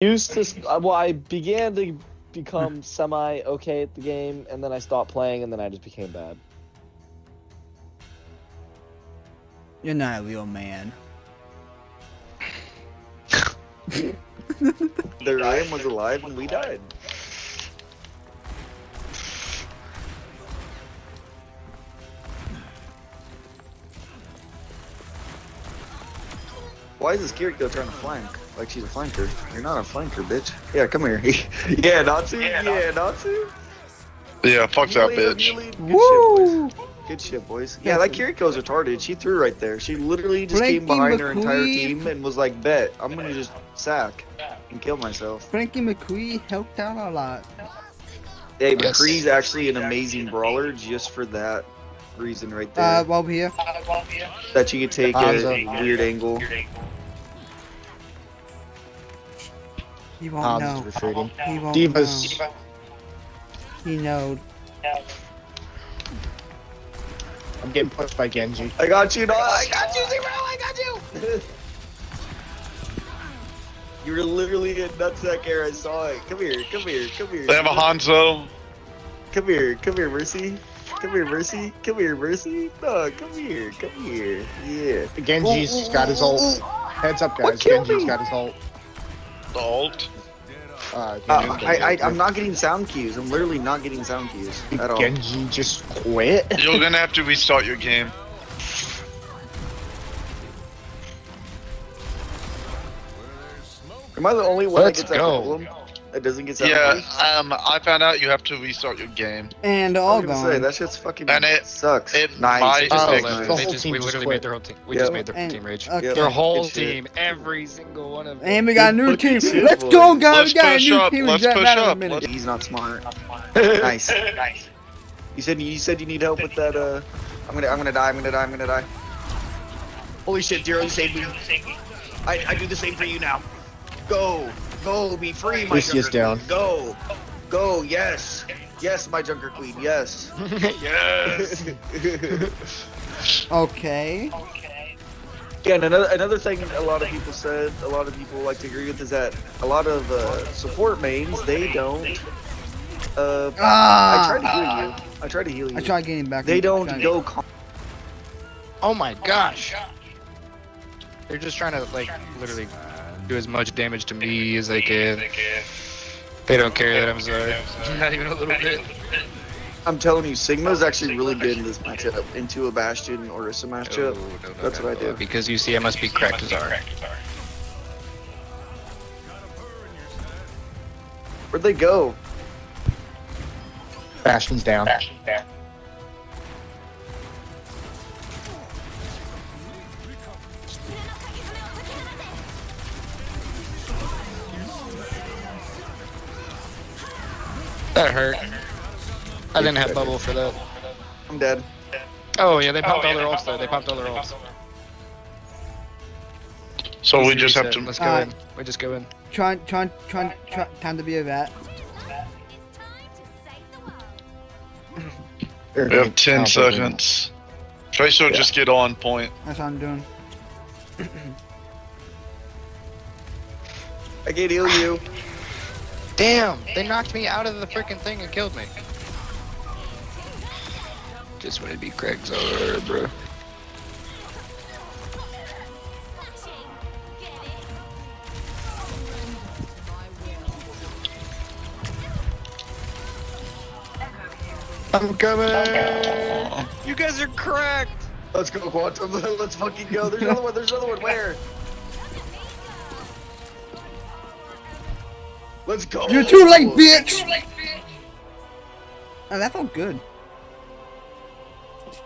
Used to, uh, well, I began to become semi okay at the game, and then I stopped playing, and then I just became bad. You're not a real man. Their Ryan was alive and we died. Why is this Kiriko trying to flank? Like she's a flanker. You're not a flanker, bitch. Yeah, come here. yeah, Natsu. Yeah, Natsu. Yeah, fuck that Melee, bitch. melee. Good Woo! shit, boys. Good shit, boys. Yeah, that Kiriko's retarded. She threw right there. She literally just Frankie came behind her entire team and was like, "Bet I'm gonna just sack and kill myself." Frankie McQueen helped out a lot. Hey, Yes. McCree's actually an amazing brawler just for that reason right there. Uh, there. over here. that you could take a Hamza. weird angle. He won't Hans know. retreating. He won't Divas. know. He knowed. I'm getting pushed by Genji. I got you, no, I got you, Zero, I got you! you were literally in nutsack air, I saw it. Come here, come here, come here. They have a Hanzo. Come here, come here, Mercy. Come here, Mercy. Come here, Mercy. No, come here, come here. Yeah. Genji's got his ult. Heads up, guys. killed Genji's me? got his ult. The ult. Uh, Uh, I, I, I'm not getting sound cues. I'm literally not getting sound cues at all. Genji just quit. You're gonna have to restart your game. Am I the only one Let's that gets that go. problem? That doesn't get sound Yeah, cues? um, I found out you have to restart your game. And all was gonna say, gone. that shit's fucking And it- sucks. it nice. might- Just Oh, nice. the nice. whole They just, team we just literally quit. made their whole team. We Yep. just made their And- team rage. okay. Their whole Good shit. team, every single one of them. And we got a new Good team. shit, Let's go, guys. Let's we got a new up, team. let's push that in a up, let's- He's not smart. nice. You said you said you need help with that. Uh, I'm gonna I'm gonna die. I'm gonna die. I'm gonna die. Holy shit, Zero, you saved me. I, I do the same for you now. Go, go, be free, my Lucius Junker down. Queen. Go, go, yes, yes, my Junker Queen, yes. Yes. Okay. Yeah, and another another thing a lot of people said, a lot of people like to agree with, is that a lot of uh, support mains they don't. Uh, I tried to Ah! heal you. I tried to heal you. I tried getting back. They don't go. Con- Oh my gosh. They're just trying to like literally do as much damage to me as they can. They don't care that I'm sorry. Not even a little bit. I'm telling you, Sigma is actually really good in this matchup. Into a Bastion or a oh, matchup. No, no, no, That's no, what I no, do. Because you see, I must be cracked as are. Where'd they go? Bastion's down. Bastion's down. That hurt. I didn't have bubble for that. I'm dead. Oh yeah, they pumped all their ults though. They pumped all their ults. So we just have to. Let's go Alright. in. We just go in. Trying, trying, trying, try, time to be a vet. We have 10 Oh, seconds. Tracer, Yeah. just get on point. That's what I'm doing. I can't heal you. Damn! They knocked me out of the freaking thing and killed me. Just wanted to be Craig's over, bro. I'm coming. You guys are cracked. Let's go, Quantum. Let's fucking go. There's another one. There's another one. Where? Let's go. You're too late, bitch. Oh, that felt good.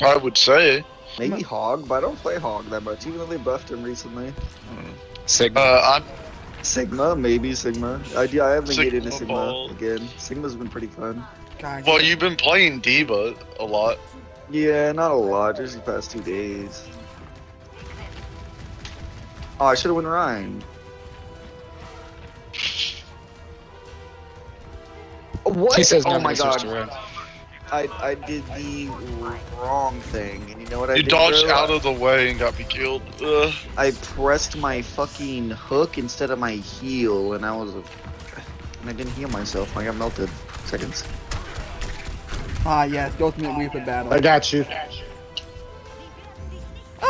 I would say. Maybe Hog, but I don't play Hog that much, even though they buffed him recently. Sigma. Uh, I'm. Sigma, maybe Sigma. I, do- I haven't been getting into Sigma Sigma ball. again. Sigma's been pretty fun. God. Well, you've been playing D.Va a lot. Yeah, not a lot, just the past two days. Oh, I should have went Ryan. What? he says oh my switched god. around. I I did the wrong thing, and you know what I You did? dodged bro? out of the way and got me killed. Ugh. I pressed my fucking hook instead of my heel, and I was, and I didn't heal myself. I got melted. Seconds. Ah, yes, the ultimate Reaper battle. I got you.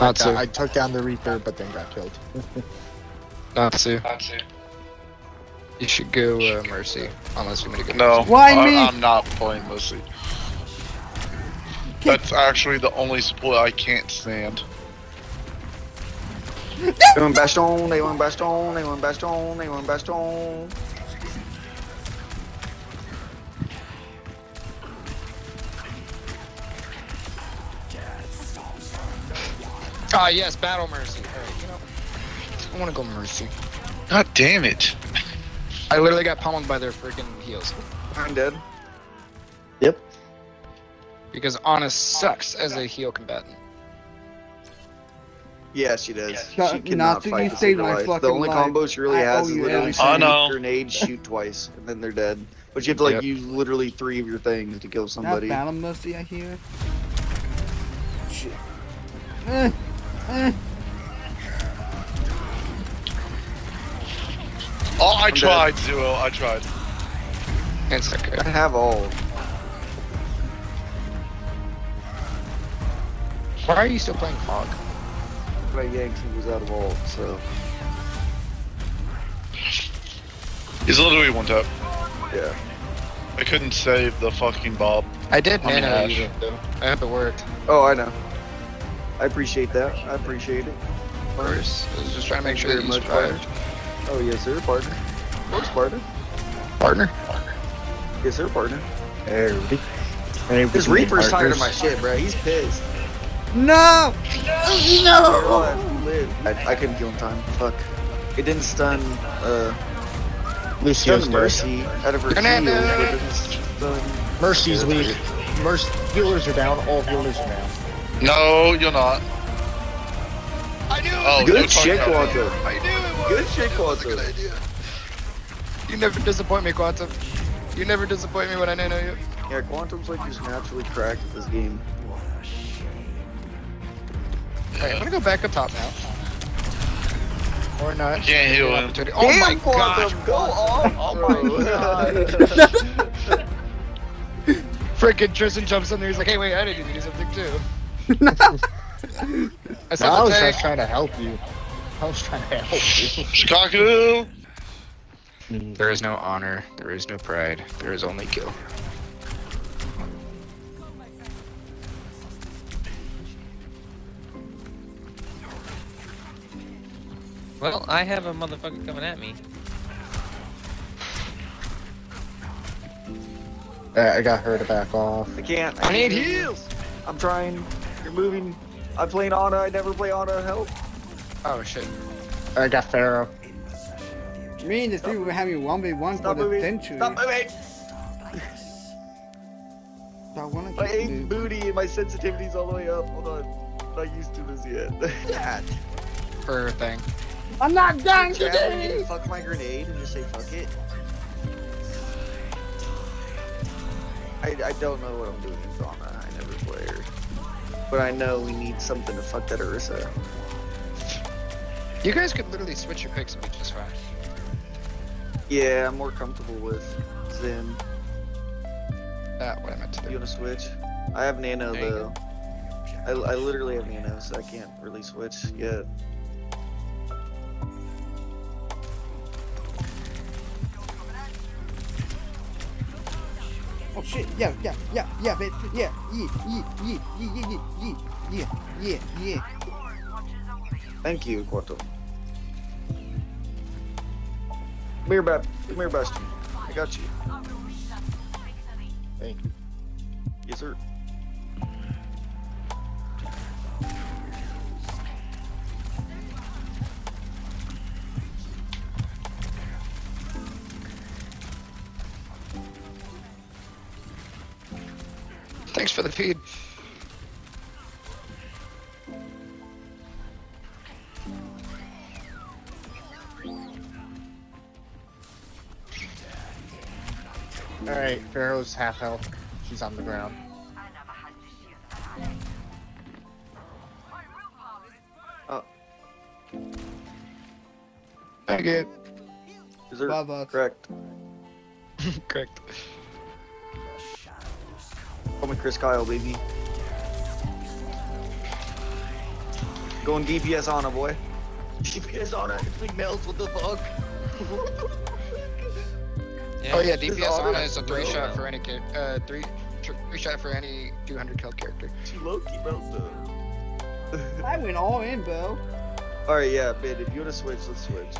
Not to. I took down the Reaper, but then got killed. Not to. You should go uh, Mercy. Unless you want to go No. Mercy. Why I, me? I'm not playing Mercy. That's actually the only support I can't stand. They went Bastion, they went Bastion, they went Bastion, they went Bastion. Ah, yes, Battle Mercy. Alright, you know. I want to go Mercy. God damn it. I literally got pummeled by their freaking heels. I'm dead. Yep. Because Ana sucks as a heel combatant. Yeah, she does. Shut- she cannot Natsu, fight you to saved save her my life. The only life. combo she really I has is literally everything. I shoot know. grenade, shoot twice, and then they're dead. But you have to like Yep. use literally three of your things to kill That somebody. battle mercy I hear. Shit. Eh, eh. Oh, I I'm dead. tried, Zero. I tried. It's okay. I have all. Why are you still playing Fog? But I yanked he was out of all, so He's literally one tap. yeah. I couldn't save the fucking Bob. I did I nano Ashe. you though. I hope to work. Oh, I know. I appreciate that. I appreciate it. Of course. I was just trying to make sure Very that you much, survived. Oh yes, sir, partner. Of course, partner. Partner. Yes, sir, partner. Hey, Rudy. Hey, This we can Reaper's tired of my shit, bro. He's pissed. No! No! I, I couldn't kill in time. Fuck. It didn't stun. Uh, Lucio's stun. Mercy out of her heal, Banana. but it didn't stun. Mercy's weak. Mercy healers are down. All healers are down. No, you're not. I knew Oh, Good shit, about- Quantum. I knew it was. Good shit, It was a good Quantum. idea. You never disappoint me, Quantum. You never disappoint me when I know you. Yeah, Quantum's like just naturally cracked at this game. Alright, I'm gonna go back up top now. Or not. I can't heal him. Opportunity- Oh my Damn, Quantum, gosh! go off! Oh my god! Freaking Tristan jumps in there. He's like, "Hey, wait, I need to do something too." I said, I was just trying to help you. I was trying to help you. Shikaku! There is no honor. There is no pride. There is only kill. Well, I have a motherfucker coming at me. Uh, I got her to back off. I can't. I need heals. I'm trying. You're moving. I'm playing Ana. I never play Ana. Help. Oh shit. I got Pharah. Me and this dude were having 1v1 for Stop the moving. century. Stop moving. I wanna My keep aim moving. booty and my sensitivity's all the way up. Hold on. Not used to this yet. For thing. I'm not done Chat, when you today! fuck my grenade and just say fuck it. I, I don't know what I'm doing in Ana. I never play her. But I know we need something to fuck that Ursa. You guys could literally switch your picks and be just fine. Yeah, I'm more comfortable with Zen. That ah, what I meant to You wanna switch? I have Nano There though. I, I literally have Nano, so I can't really switch yet. Oh shit, yeah, yeah, yeah, yeah, bitch, yeah, yeah, yeah, yeah, yeah, yeah, yeah, yeah, yeah, yeah. Thank you, Quantum. Come here, Bab. Come here, Bastion. I got you. Thank you. Yes, sir. Thanks for the feed. Alright, Pharah's half health. She's on the ground. Oh. Thank you. Is there correct? correct. Call me Chris Kyle, baby. Going DPS on her, boy. DPS on her. It's nails what the fuck? Yeah. Oh yeah, DPS all on is a bro. three shot for any uh three three shot for any 200 kill character. Too low key, bro. I went all in, bro. Alright, yeah, bid. If you wanna switch, let's switch.